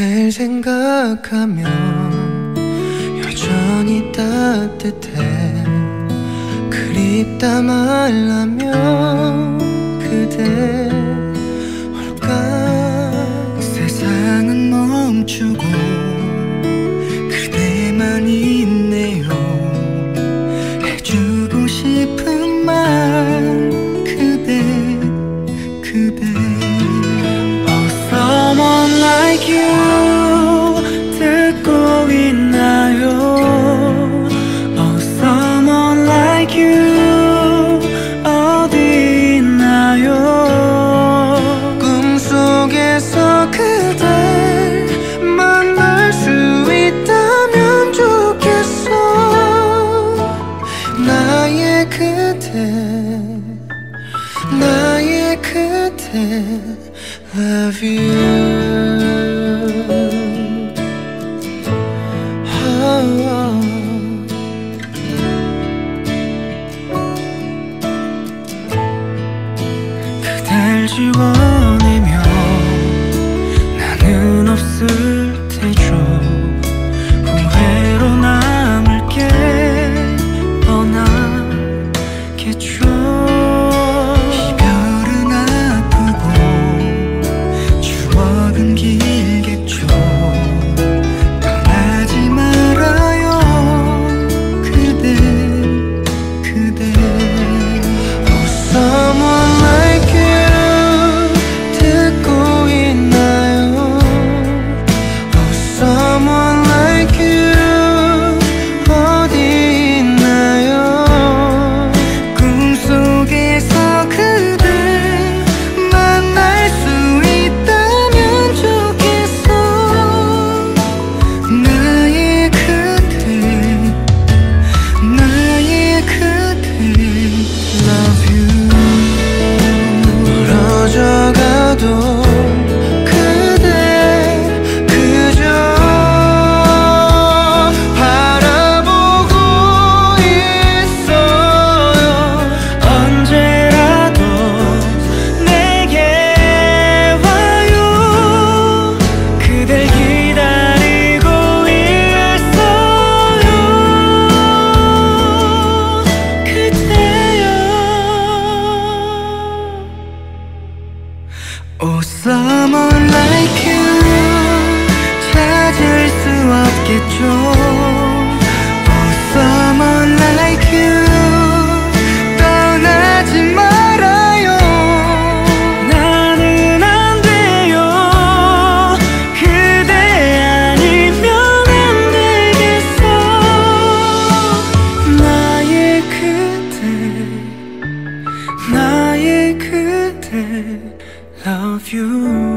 날 생각하면 여전히 따뜻해. 그립다 말라면 그대 나의 그대 나의 그대 Love you. Oh. 그댈 지워 在 you.